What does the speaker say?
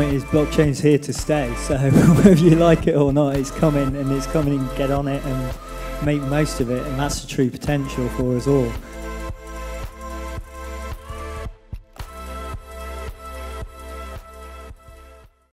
Is blockchain's here to stay, so whether you like it or not, it's coming and it's coming and get on it and make most of it, and that's the true potential for us all.